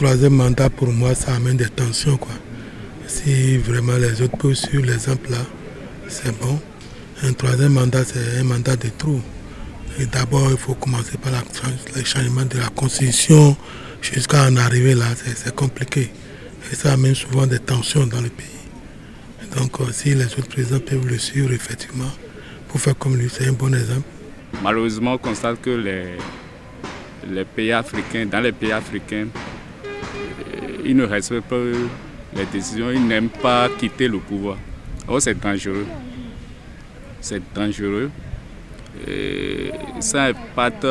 troisième mandat, pour moi, ça amène des tensions. Quoi. Si vraiment les autres peuvent suivre l'exemple là, c'est bon. Un troisième mandat, c'est un mandat de trou. D'abord, il faut commencer par le changement de la constitution jusqu'à en arriver là, c'est compliqué. Et ça amène souvent des tensions dans le pays. donc, euh, si les autres présidents peuvent le suivre, effectivement, pour faire comme lui, c'est un bon exemple. Malheureusement, on constate que les, pays africains, dans les pays africains, ils ne respectent pas les décisions, ils n'aiment pas quitter le pouvoir. Oh, c'est dangereux. C'est dangereux. Ça impacte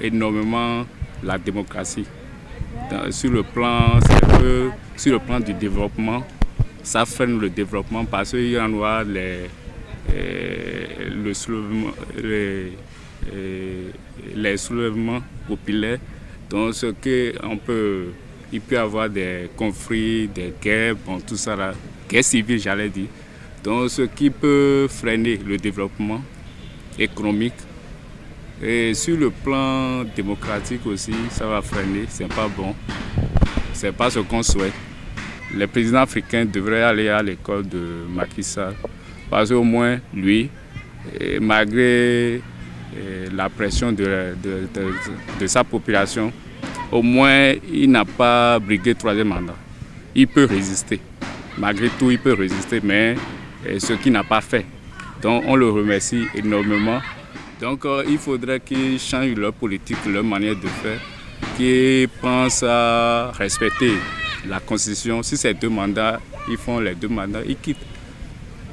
énormément la démocratie. sur, le plan, sur le plan du développement, ça freine le développement parce qu'il y les, euh, le soulèvement, les, euh, les soulèvements populaires. Donc, ce qu'on peut, il peut y avoir des conflits, des guerres, bon, tout ça là, guerre civile, j'allais dire. Donc, ce qui peut freiner le développement économique. Et sur le plan démocratique aussi, ça va freiner, c'est pas bon. C'est pas ce qu'on souhaite. Les présidents africains devraient aller à l'école de Macky Sall. Parce qu'au moins, lui, malgré la pression de, sa population, au moins il n'a pas brigué troisième mandat. Il peut résister. Malgré tout, il peut résister, mais ce qu'il n'a pas fait. Donc on le remercie énormément. Donc euh, il faudrait qu'ils changent leur politique, leur manière de faire, qu'ils pensent à respecter la constitution. Si c'est deux mandats, ils font les deux mandats, ils quittent.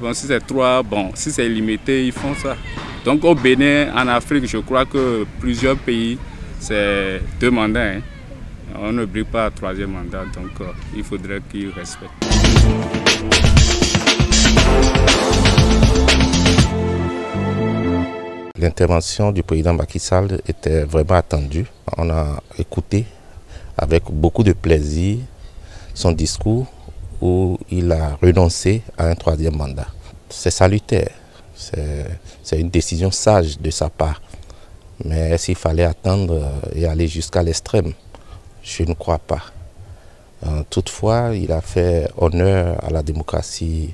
Bon, si c'est trois, bon, si c'est limité, ils font ça. Donc au Bénin, en Afrique, je crois que plusieurs pays, c'est deux mandats. Hein. On ne brille pas un troisième mandat, donc euh, il faudrait qu'ils respectent. L'intervention du président Macky Sall était vraiment attendue. On a écouté avec beaucoup de plaisir son discours où il a renoncé à un troisième mandat. C'est salutaire, c'est une décision sage de sa part. Mais s'il fallait attendre et aller jusqu'à l'extrême Je ne crois pas. Euh, toutefois, il a fait honneur à la démocratie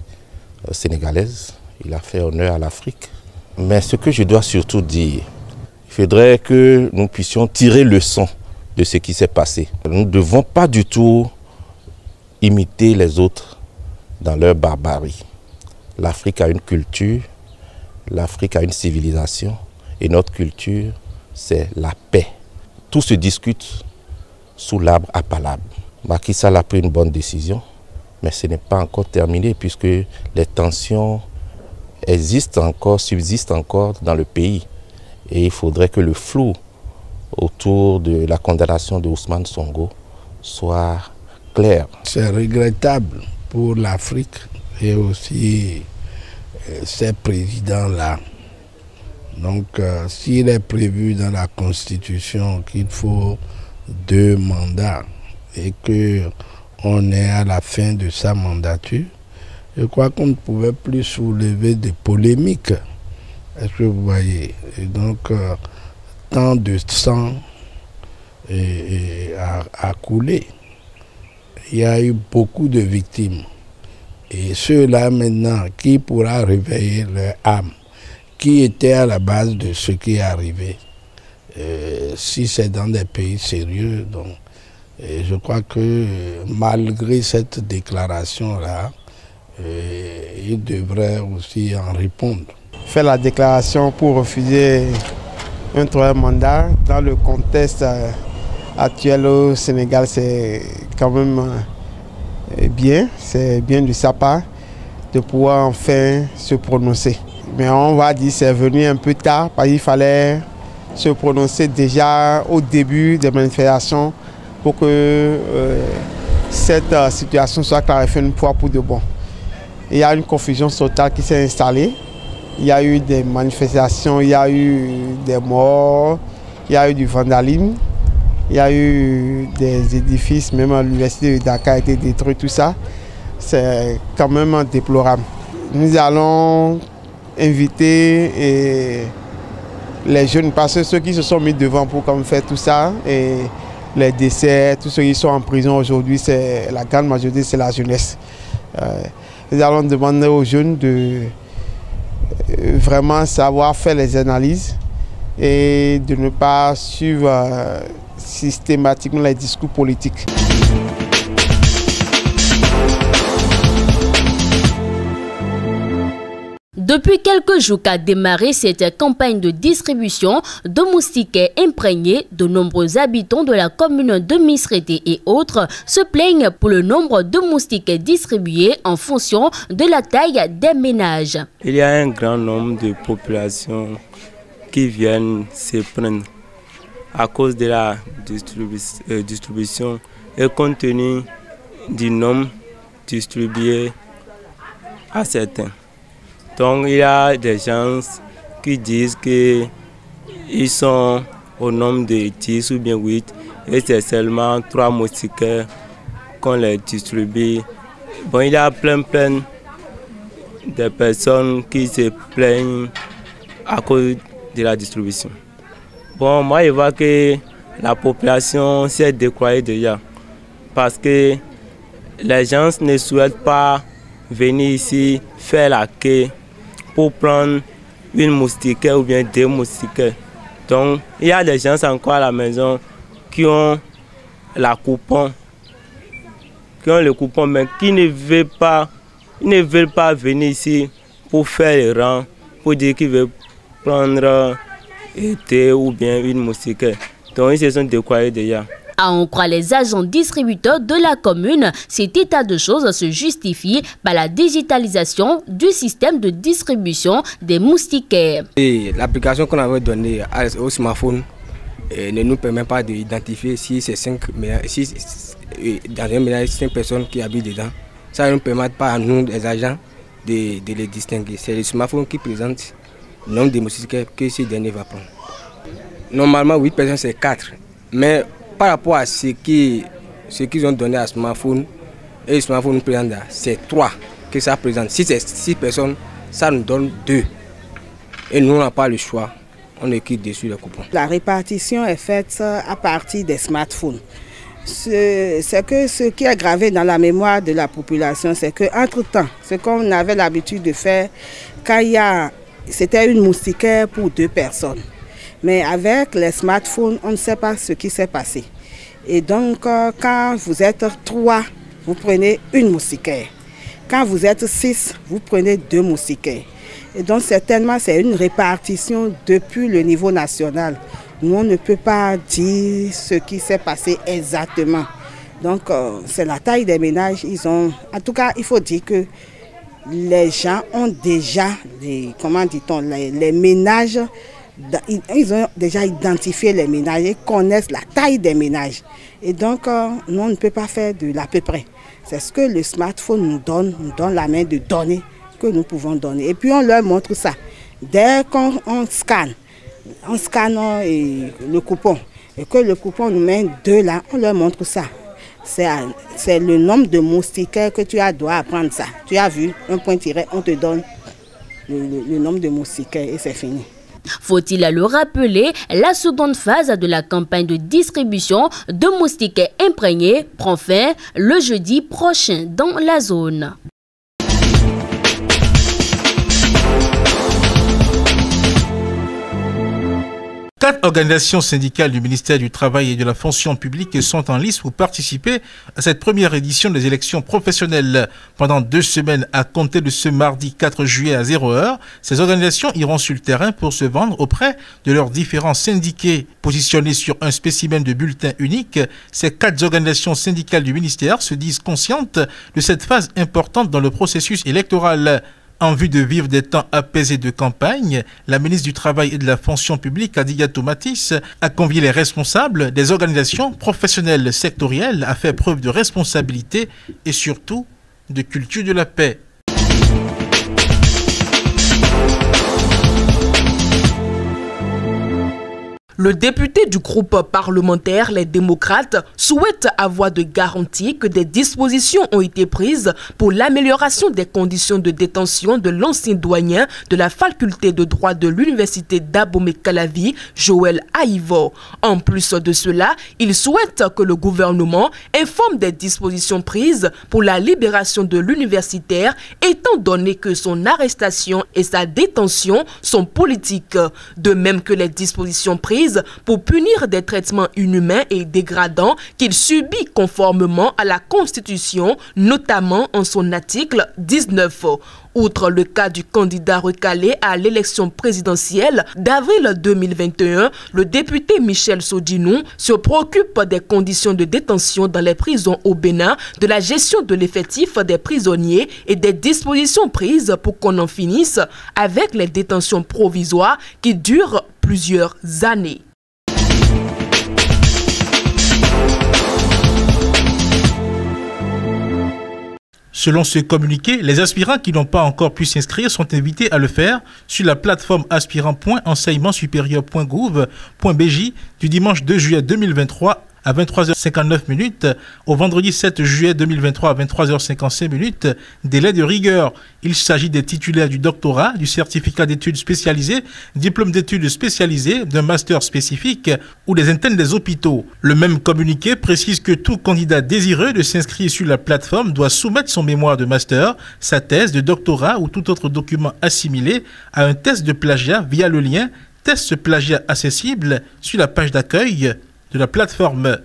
euh, sénégalaise, il a fait honneur à l'Afrique. Mais ce que je dois surtout dire, il faudrait que nous puissions tirer leçon de ce qui s'est passé. Nous ne devons pas du tout imiter les autres dans leur barbarie. L'Afrique a une culture, l'Afrique a une civilisation et notre culture, c'est la paix. Tout se discute sous l'arbre à palabre. Macky Sall a pris une bonne décision, mais ce n'est pas encore terminé puisque les tensions existe encore, subsiste encore dans le pays. Et il faudrait que le flou autour de la condamnation de Ousmane Songo soit clair. C'est regrettable pour l'Afrique et aussi euh, ces présidents-là. Donc, euh, s'il est prévu dans la Constitution qu'il faut deux mandats et que on est à la fin de sa mandature, je crois qu'on ne pouvait plus soulever des polémiques. Est-ce que vous voyez? Donc, euh, tant de sang a, coulé. Il y a eu beaucoup de victimes. Et ceux-là maintenant, qui pourra réveiller leur âme? Qui était à la base de ce qui est arrivé euh, Si c'est dans des pays sérieux, donc, je crois que malgré cette déclaration-là, il devrait aussi en répondre. Faire la déclaration pour refuser un troisième mandat dans le contexte euh, actuel au Sénégal, c'est quand même euh, bien, c'est bien de sa part de pouvoir enfin se prononcer. Mais on va dire c'est venu un peu tard parce qu'il fallait se prononcer déjà au début des manifestations pour que euh, cette situation soit clarifiée une fois pour de bon il y a une confusion totale qui s'est installée. Il y a eu des manifestations, il y a eu des morts, il y a eu du vandalisme, il y a eu des édifices, même l'université de Dakar a été détruite, tout ça. C'est quand même déplorable. Nous allons inviter les jeunes, parce que ceux qui se sont mis devant pour faire tout ça, et les décès, tous ceux qui sont en prison aujourd'hui, c'est la grande majorité, c'est la jeunesse. Euh, nous allons demander aux jeunes de euh, vraiment savoir faire les analyses et de ne pas suivre euh, systématiquement les discours politiques. Depuis quelques jours qu'a démarré cette campagne de distribution de moustiquaires imprégnés, de nombreux habitants de la commune de Misrété et autres se plaignent pour le nombre de moustiquaires distribués en fonction de la taille des ménages. Il y a un grand nombre de populations qui viennent se prendre à cause de la euh, distribution et compte tenu du nombre distribué à certains. Donc il y a des gens qui disent qu'ils sont au nombre de 10 ou bien 8 et c'est seulement 3 moustiquaires qu'on les distribue. Bon, il y a plein plein de personnes qui se plaignent à cause de la distribution. Bon, moi je vois que la population s'est décroyée déjà parce que les gens ne souhaitent pas venir ici faire la queue pour prendre une moustiquaire ou bien deux moustiquaires. Donc, il y a des gens encore à la maison qui ont la coupon, qui ont le coupon, mais qui ne veulent pas, ne veulent pas venir ici pour faire le rang, pour dire qu'ils veulent prendre un thé ou bien une moustiquaire. Donc, ils se sont découragés déjà. À en croire les agents distributeurs de la commune, cet état de choses se justifie par la digitalisation du système de distribution des moustiquaires. L'application qu'on avait donnée au smartphone eh, ne nous permet pas d'identifier si c'est cinq, si, eh, dans un ménage, cinq personnes qui habitent dedans. Ça ne nous permet pas à nous, les agents, de, les distinguer. C'est le smartphone qui présente le nombre de moustiquaires que ce dernier va prendre. Normalement, 8 personnes, c'est 4. Mais par rapport à ce qu'ils ce ont donné à smartphone, et smartphone présente, c'est 3 que ça présente. Si c'est 6 personnes, ça nous donne 2. Et nous, on n'a pas le choix. On écrit dessus les coupons. La répartition est faite à partir des smartphones. C'est que ce qui est gravé dans la mémoire de la population, c'est qu'entre-temps, ce qu'on avait l'habitude de faire, c'était une moustiquaire pour deux personnes. Mais avec les smartphones, on ne sait pas ce qui s'est passé. Et donc, euh, quand vous êtes trois, vous prenez une moustiquaire. Quand vous êtes six, vous prenez deux moustiquaires. Et donc, certainement, c'est une répartition depuis le niveau national. Nous, on ne peut pas dire ce qui s'est passé exactement. Donc, euh, c'est la taille des ménages. Ils ont, en tout cas, il faut dire que les gens ont déjà, les, comment dit-on, les ménages ils ont déjà identifié les ménages, ils connaissent la taille des ménages. Et donc, euh, nous, on ne peut pas faire de l'à peu près. C'est ce que le smartphone nous donne, nous donne la main de donner que nous pouvons donner. Et puis, on leur montre ça. Dès qu'on scanne, on scanne euh, le coupon, et que le coupon nous met deux là, on leur montre ça. C'est le nombre de moustiquaires que tu as, dois apprendre ça. Tu as vu, un point tiré, on te donne le, le nombre de moustiquaires et c'est fini. Faut-il le rappeler, la seconde phase de la campagne de distribution de moustiques imprégnés prend fin le jeudi prochain dans la zone. Quatre organisations syndicales du ministère du Travail et de la Fonction publique sont en liste pour participer à cette première édition des élections professionnelles. Pendant deux semaines à compter de ce mardi 4 juillet à 0 heure, ces organisations iront sur le terrain pour se vendre auprès de leurs différents syndiqués. Positionnés sur un spécimen de bulletin unique, ces quatre organisations syndicales du ministère se disent conscientes de cette phase importante dans le processus électoral. En vue de vivre des temps apaisés de campagne, la ministre du Travail et de la Fonction publique, Adiga Tomatis, a convié les responsables des organisations professionnelles sectorielles à faire preuve de responsabilité et surtout de culture de la paix. Le député du groupe parlementaire Les démocrates souhaite avoir de garanties que des dispositions ont été prises pour l'amélioration des conditions de détention de l'ancien douanier de la faculté de droit de l'université d'Abomey-Calavi, Joël Aïvo. En plus de cela, il souhaite que le gouvernement informe des dispositions prises pour la libération de l'universitaire étant donné que son arrestation et sa détention sont politiques, de même que les dispositions prises pour punir des traitements inhumains et dégradants qu'il subit conformément à la Constitution, notamment en son article 19. Outre le cas du candidat recalé à l'élection présidentielle d'avril 2021, le député Michel Sodinou se préoccupe des conditions de détention dans les prisons au Bénin, de la gestion de l'effectif des prisonniers et des dispositions prises pour qu'on en finisse avec les détentions provisoires qui durent plusieurs années. Selon ce communiqué, les aspirants qui n'ont pas encore pu s'inscrire sont invités à le faire sur la plateforme aspirant.enseignementsuperieurgouv.bj du dimanche 2 juillet 2023 à 23h59 minutes, au vendredi 7 juillet 2023 à 23h55 minutes, délai de rigueur. Il s'agit des titulaires du doctorat, du certificat d'études spécialisées, diplôme d'études spécialisées, d'un master spécifique ou des internes des hôpitaux. Le même communiqué précise que tout candidat désireux de s'inscrire sur la plateforme doit soumettre son mémoire de master, sa thèse de doctorat ou tout autre document assimilé à un test de plagiat via le lien test plagiat accessible sur la page d'accueil de la plateforme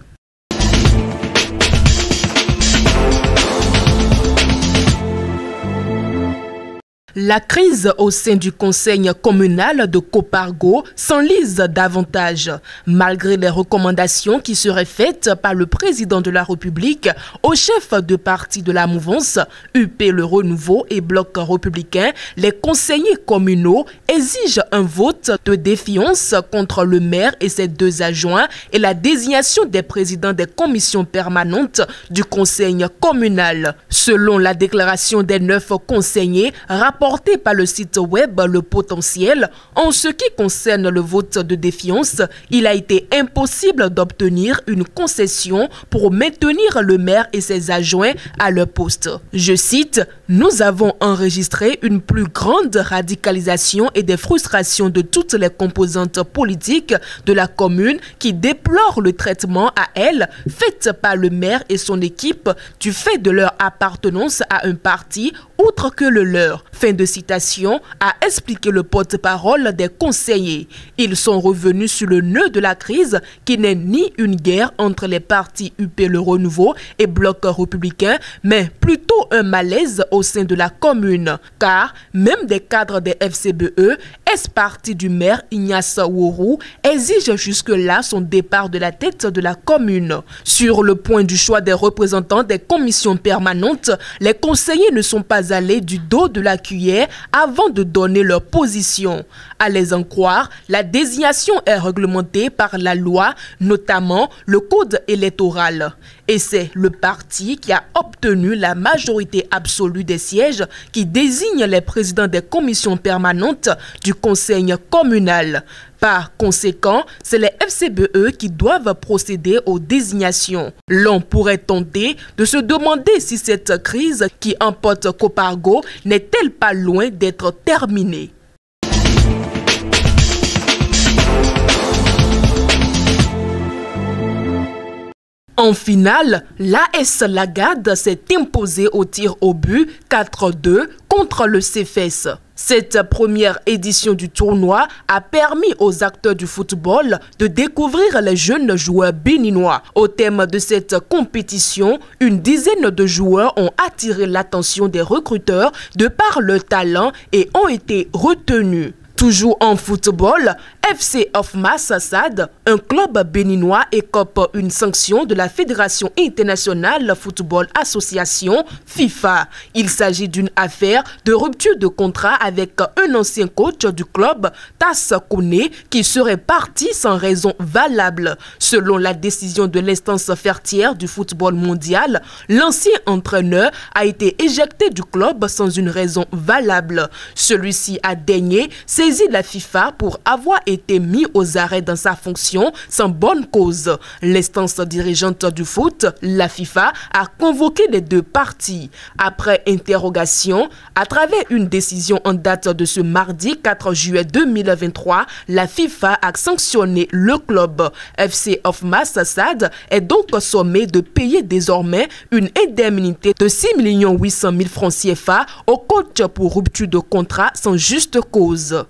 La crise au sein du conseil communal de Copargo s'enlise davantage. Malgré les recommandations qui seraient faites par le président de la République au chef de parti de la mouvance, UP Le Renouveau et Bloc républicain, les conseillers communaux exigent un vote de défiance contre le maire et ses deux adjoints et la désignation des présidents des commissions permanentes du conseil communal. Selon la déclaration des neuf conseillers, Porté par le site web Le Potentiel, en ce qui concerne le vote de défiance, il a été impossible d'obtenir une concession pour maintenir le maire et ses adjoints à leur poste. Je cite, Nous avons enregistré une plus grande radicalisation et des frustrations de toutes les composantes politiques de la commune qui déplorent le traitement à elle fait par le maire et son équipe du fait de leur appartenance à un parti outre que le leur de citation, a expliqué le porte-parole des conseillers. Ils sont revenus sur le nœud de la crise qui n'est ni une guerre entre les partis UP Le Renouveau et Bloc républicain, mais plutôt un malaise au sein de la commune. Car même des cadres des FCBE, ex-parti du maire Ignace Wourou, exigent jusque-là son départ de la tête de la commune. Sur le point du choix des représentants des commissions permanentes, les conseillers ne sont pas allés du dos de la cuillère avant de donner leur position. À les en croire, la désignation est réglementée par la loi, notamment le code électoral. Et c'est le parti qui a obtenu la majorité absolue des sièges qui désigne les présidents des commissions permanentes du conseil communal. Par conséquent, c'est les FCBE qui doivent procéder aux désignations. L'on pourrait tenter de se demander si cette crise qui emporte Copargo n'est-elle pas loin d'être terminée. En finale, l'AS Lagade s'est imposée au tir au but 4-2 contre le CFS. Cette première édition du tournoi a permis aux acteurs du football de découvrir les jeunes joueurs béninois. Au thème de cette compétition, une dizaine de joueurs ont attiré l'attention des recruteurs de par leur talent et ont été retenus. Toujours en football, FC Ofma Sassad, un club béninois, écope une sanction de la Fédération internationale football association FIFA. Il s'agit d'une affaire de rupture de contrat avec un ancien coach du club, Tass Kone, qui serait parti sans raison valable. Selon la décision de l'instance fertière du football mondial, l'ancien entraîneur a été éjecté du club sans une raison valable. Celui-ci a daigné saisir la FIFA pour avoir été mis aux arrêts dans sa fonction sans bonne cause. L'instance dirigeante du foot, la FIFA, a convoqué les deux parties. Après interrogation, à travers une décision en date de ce mardi 4 juillet 2023, la FIFA a sanctionné le club. FC of Massad est donc sommé de payer désormais une indemnité de 6 800 000 francs CFA au coach pour rupture de contrat sans juste cause.